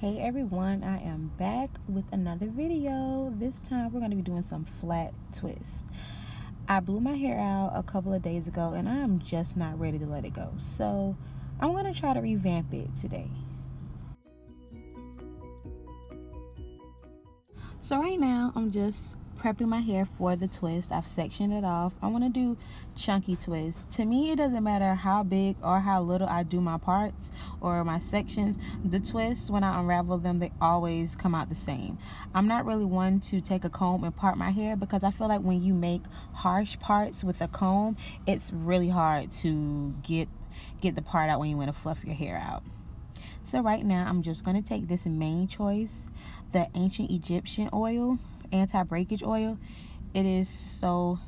Hey everyone, I am back with another video. This time we're going to be doing some flat twists. I blew my hair out a couple of days ago and I'm just not ready to let it go. So I'm going to try to revamp it today. So right now I'm just prepping my hair for the twist. I've sectioned it off. I want to do chunky twists. To me, it doesn't matter how big or how little I do my parts or my sections. The twists, when I unravel them, they always come out the same. I'm not really one to take a comb and part my hair because I feel like when you make harsh parts with a comb, it's really hard to get get the part out when you want to fluff your hair out. So right now, I'm just going to take this Mane Choice, the ancient Egyptian oil, anti-breakage oil it is so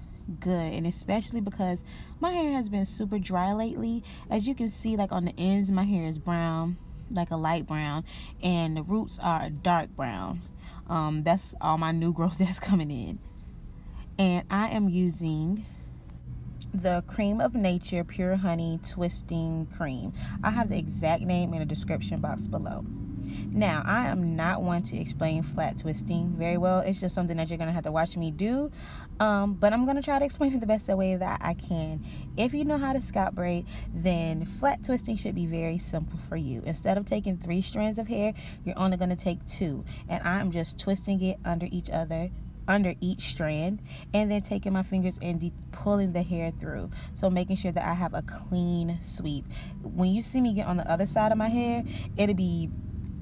good. And especially because my hair has been super dry lately. As you can see like on the ends my hair is brown like a light brown and the roots are dark brown. Um, that's all my new growth that's coming in. And I am using the Creme of Nature pure honey twisting cream. I have the exact name in the description box below now, I am not one to explain flat twisting very well. It's just something that you're going to have to watch me do. Um, but I'm going to try to explain it the best way that I can. If you know how to scalp braid, then flat twisting should be very simple for you. Instead of taking three strands of hair, you're only going to take two. And I'm just twisting it under each other under each strand and then taking my fingers and pulling the hair through so making sure that I have a clean sweep when you see me get on the other side of my hair it'll be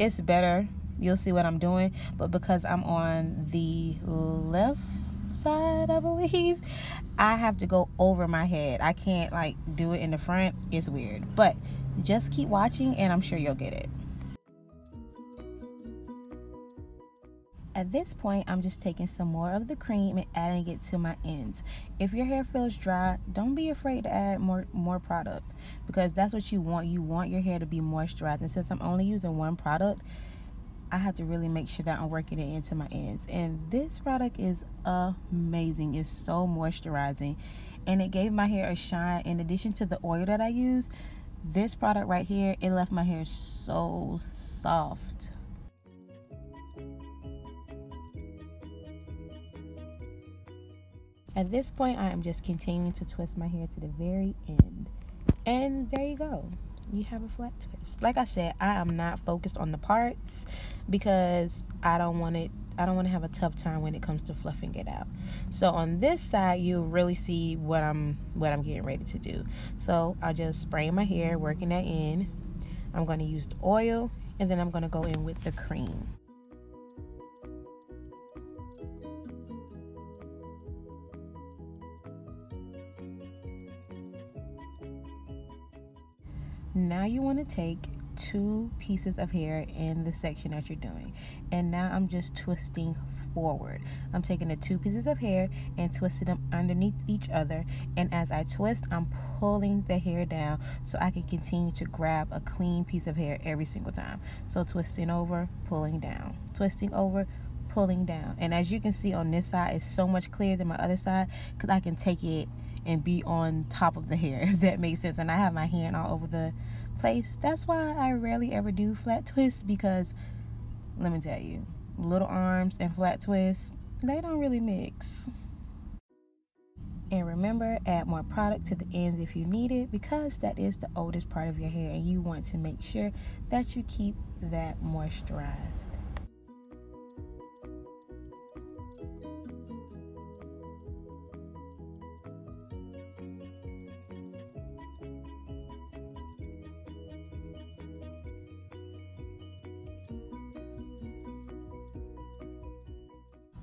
it's better. You'll see what I'm doing. But because I'm on the left side I believe I have to go over my head. I can't like do it in the front. It's weird. But just keep watching and I'm sure you'll get it At this point, I'm just taking some more of the cream and adding it to my ends. If your hair feels dry, don't be afraid to add more, more product because that's what you want. You want your hair to be moisturized. And since I'm only using one product, I have to really make sure that I'm working it into my ends. And this product is amazing. It's so moisturizing. And it gave my hair a shine. In addition to the oil that I use, this product right here, it left my hair so soft. At this point, I am just continuing to twist my hair to the very end. And there you go. You have a flat twist. Like I said, I am not focused on the parts because I don't want it I don't want to have a tough time when it comes to fluffing it out. So on this side, you'll really see what I'm what I'm getting ready to do. So I'll just spray my hair, working that in. I'm going to use the oil and then I'm going to go in with the cream. Now you want to take two pieces of hair in the section that you're doing. And now I'm just twisting forward. I'm taking the two pieces of hair and twisting them underneath each other. And as I twist I'm pulling the hair down so I can continue to grab a clean piece of hair every single time. So twisting over pulling down. Twisting over pulling down. And as you can see on this side it's so much clearer than my other side because I can take it and be on top of the hair if that makes sense. And I have my hand all over the place. That's why I rarely ever do flat twists because let me tell you little arms and flat twists they don't really mix. And remember add more product to the ends if you need it because that is the oldest part of your hair and you want to make sure that you keep that moisturized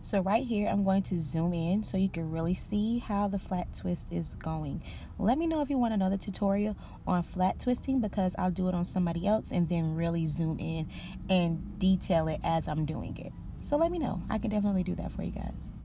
So right here, I'm going to zoom in so you can really see how the flat twist is going. Let me know if you want another tutorial on flat twisting because I'll do it on somebody else and then really zoom in and detail it as I'm doing it. So let me know. I can definitely do that for you guys.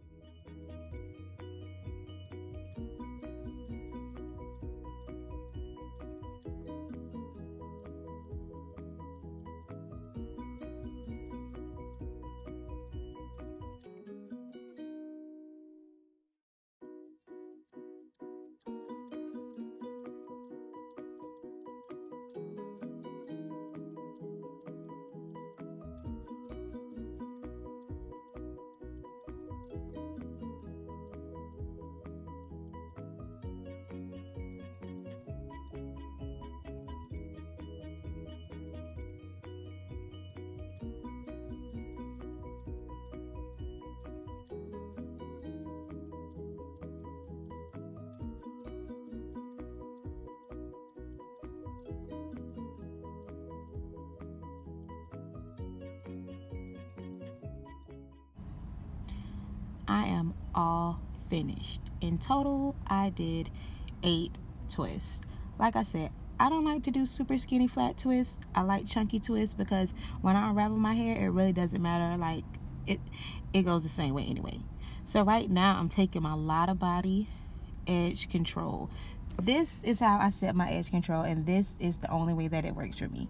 I am all finished. In total, I did eight twists. Like I said, I don't like to do super skinny flat twists. I like chunky twists because when I unravel my hair, it really doesn't matter. Like it, it goes the same way anyway. So right now, I'm taking my Lotta Body edge control. This is how I set my edge control, and this is the only way that it works for me.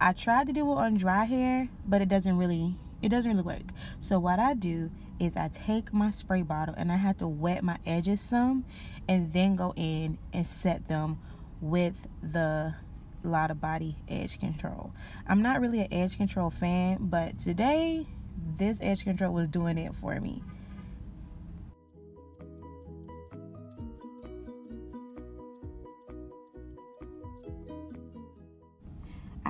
I tried to do it on dry hair, but it doesn't really it doesn't really work. So what I do is I take my spray bottle and I have to wet my edges some and then go in and set them with the Lotta Body edge control. I'm not really an edge control fan, but today this edge control was doing it for me.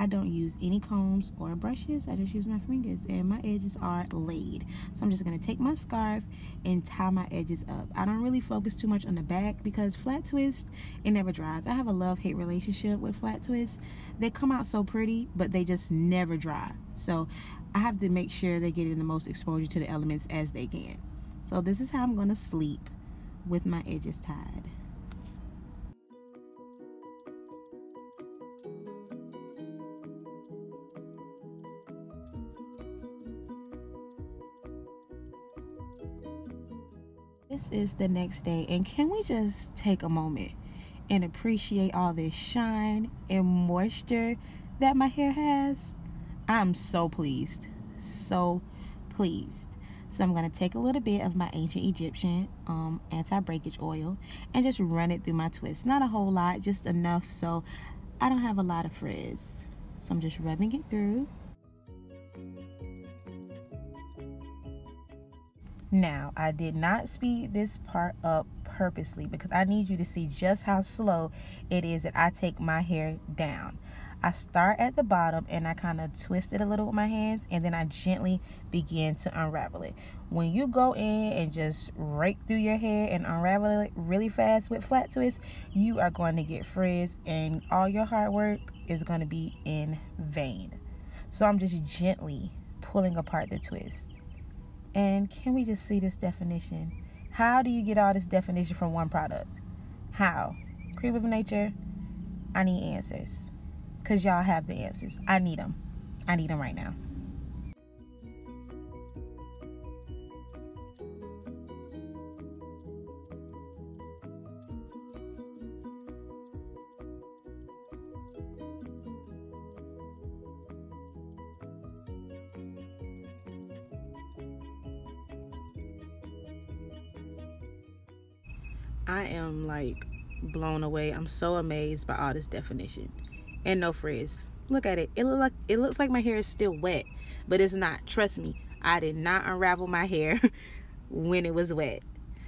I don't use any combs or brushes. I just use my fingers and my edges are laid. So I'm just going to take my scarf and tie my edges up. I don't really focus too much on the back because flat twist, it never dries. I have a love-hate relationship with flat twists. They come out so pretty, but they just never dry. So I have to make sure they get in the most exposure to the elements as they can. So this is how I'm going to sleep with my edges tied. This is the next day, and can we just take a moment and appreciate all this shine and moisture that my hair has? I'm so pleased, so pleased. So I'm going to take a little bit of my ancient Egyptian um, anti-breakage oil and just run it through my twist. Not a whole lot, just enough so I don't have a lot of frizz. So I'm just rubbing it through. Now, I did not speed this part up purposely because I need you to see just how slow it is that I take my hair down. I start at the bottom and I kind of twist it a little with my hands and then I gently begin to unravel it. When you go in and just rake through your hair and unravel it really fast with flat twists, you are going to get frizz and all your hard work is going to be in vain. So I'm just gently pulling apart the twist. And can we just see this definition? How do you get all this definition from one product? How? Creme of Nature, I need answers. Because y'all have the answers. I need them. I need them right now. I am like blown away. I'm so amazed by all this definition. And no frizz. Look at it. It look like it looks like my hair is still wet, but it's not. Trust me. I did not unravel my hair when it was wet.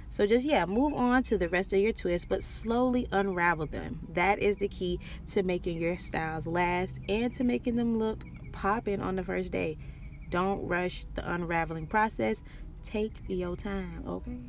So just yeah, move on to the rest of your twists, but slowly unravel them. That is the key to making your styles last and to making them look popping on the first day. Don't rush the unraveling process. Take your time, okay?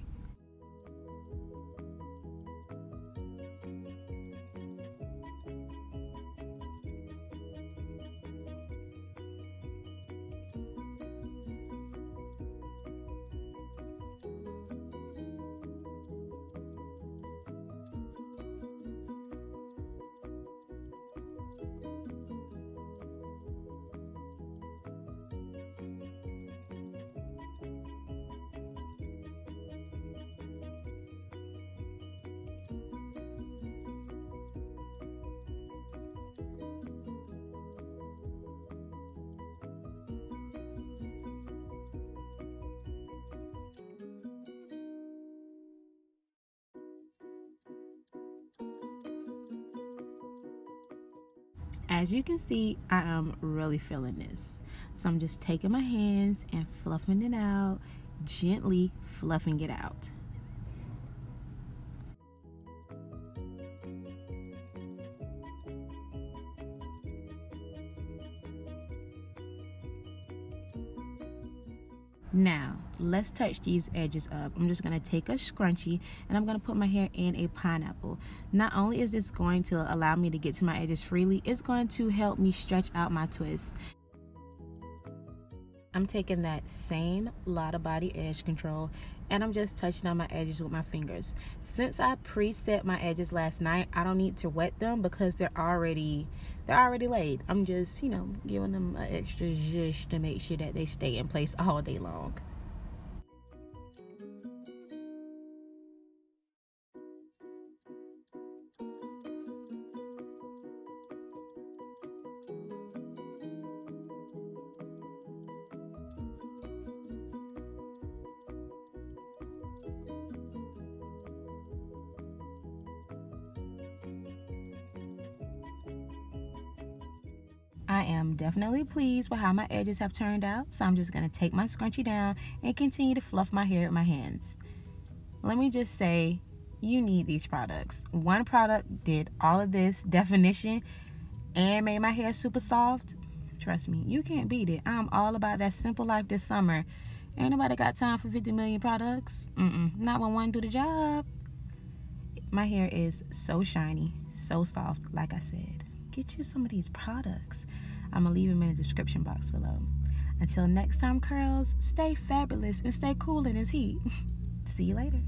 As you can see I am really feeling this. So I'm just taking my hands and fluffing it out gently fluffing it out. Now, let's touch these edges up. I'm just going to take a scrunchie and I'm going to put my hair in a pineapple. Not only is this going to allow me to get to my edges freely, it's going to help me stretch out my twists. I'm taking that same Lotta Body Edge Control and I'm just touching on my edges with my fingers. Since I preset my edges last night, I don't need to wet them because they're already they're already laid. I'm just, you know, giving them an extra zhuzh to make sure that they stay in place all day long. I am definitely pleased with how my edges have turned out, so I'm just going to take my scrunchie down and continue to fluff my hair with my hands. Let me just say, you need these products. One product did all of this definition and made my hair super soft. Trust me, you can't beat it. I'm all about that simple life this summer. Ain't nobody got time for 50 million products. Mm-mm, not when one do the job. My hair is so shiny, so soft, like I said get you some of these products. I'm going to leave them in the description box below. Until next time, curls, stay fabulous and stay cool in this heat. See you later.